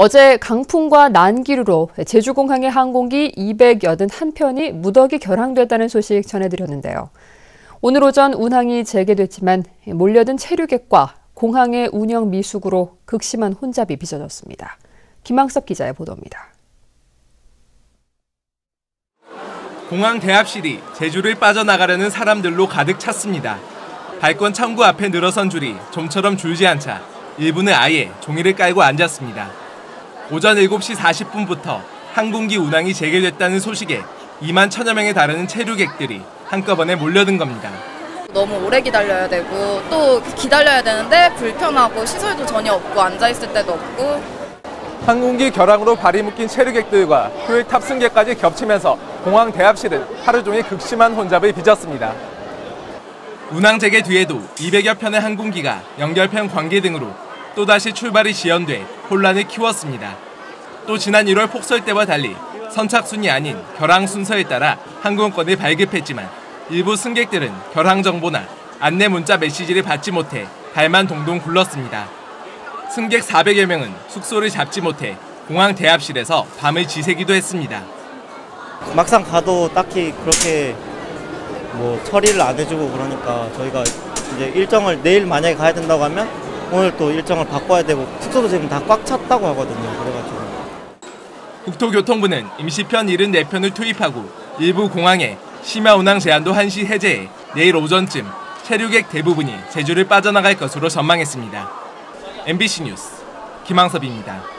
어제 강풍과 난기류로 제주공항의 항공기 281편이 무더기 결항됐다는 소식 전해드렸는데요. 오늘 오전 운항이 재개됐지만 몰려든 체류객과 공항의 운영 미숙으로 극심한 혼잡이 빚어졌습니다. 김항섭 기자의 보도입니다. 공항 대합실이 제주를 빠져나가려는 사람들로 가득 찼습니다. 발권 창구 앞에 늘어선 줄이 좀처럼 줄지 않자 일부는 아예 종이를 깔고 앉았습니다. 오전 7시 40분부터 항공기 운항이 재개됐다는 소식에 2만 천여 명에 달하는 체류객들이 한꺼번에 몰려든 겁니다. 너무 오래 기다려야 되고 또 기다려야 되는데 불편하고 시설도 전혀 없고 앉아 있을 때도 없고 항공기 결항으로 발이 묶인 체류객들과 휴일 탑승객까지 겹치면서 공항 대합실은 하루 종일 극심한 혼잡을 빚었습니다. 운항 재개 뒤에도 200여 편의 항공기가 연결편 관계 등으로 또다시 출발이 지연돼 혼란을 키웠습니다. 또 지난 1월 폭설 때와 달리 선착순이 아닌 결항 순서에 따라 항공권을 발급했지만 일부 승객들은 결항 정보나 안내 문자 메시지를 받지 못해 발만 동동 굴렀습니다. 승객 400여 명은 숙소를 잡지 못해 공항 대합실에서 밤을 지새기도 했습니다. 막상 가도 딱히 그렇게 뭐 처리를 안 해주고 그러니까 저희가 이제 일정을 내일 만약에 가야 된다고 하면 오늘 또 일정을 바꿔야 되고 숙소도 지금 다 꽉 찼다고 하거든요. 그래가지고. 국토교통부는 임시편 74편을 투입하고 일부 공항에 심야 운항 제한도 한시 해제해 내일 오전쯤 체류객 대부분이 제주를 빠져나갈 것으로 전망했습니다. MBC 뉴스 김항섭입니다.